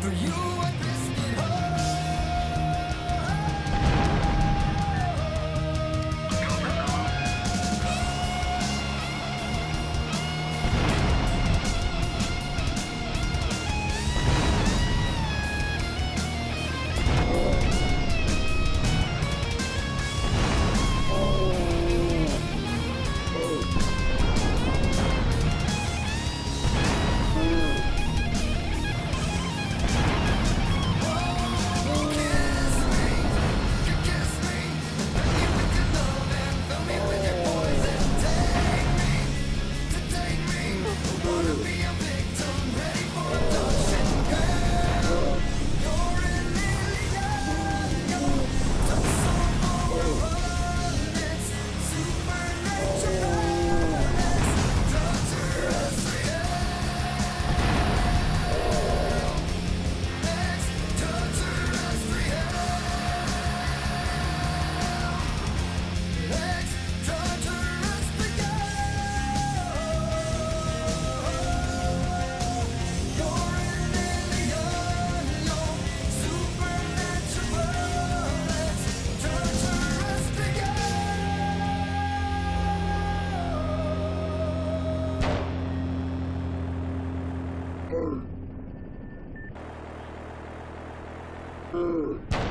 For you Ugh.